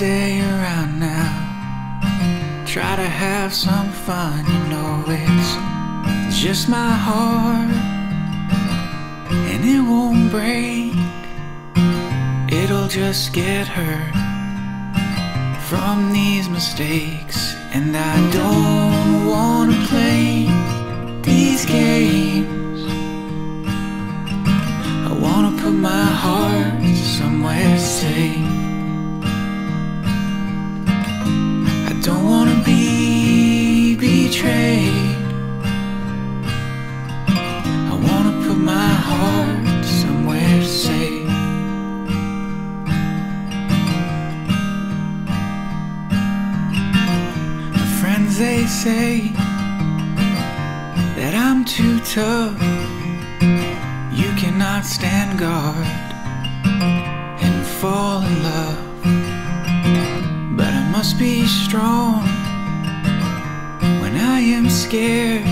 stay around now. Try to have some fun, you know it's just my heart. And it won't break, it'll just get hurt from these mistakes. And I don't wanna play these games. Don't wanna be betrayed. I wanna put my heart somewhere safe. My friends they say that I'm too tough. You cannot stand guard and fall in love. Must be strong when I am scared.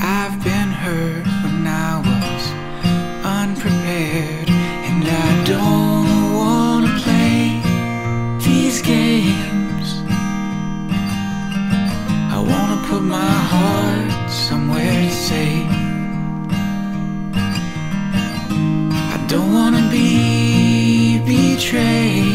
I've been hurt when I was unprepared, and I don't wanna play these games. I wanna put my heart somewhere safe. I don't wanna be betrayed.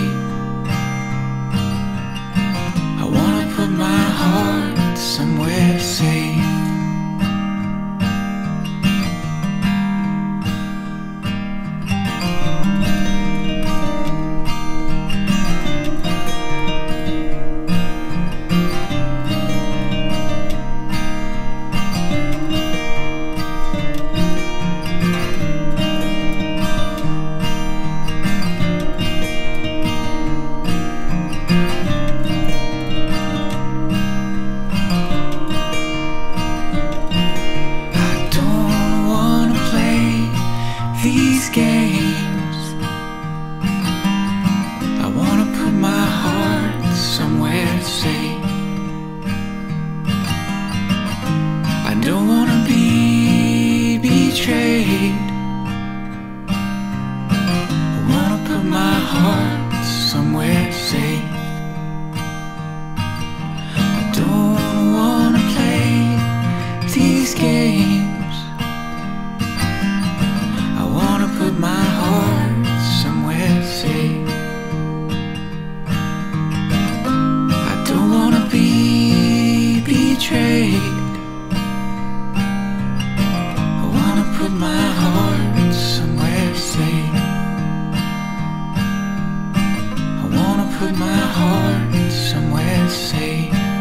These games. My heart somewhere safe. I wanna put my heart somewhere safe.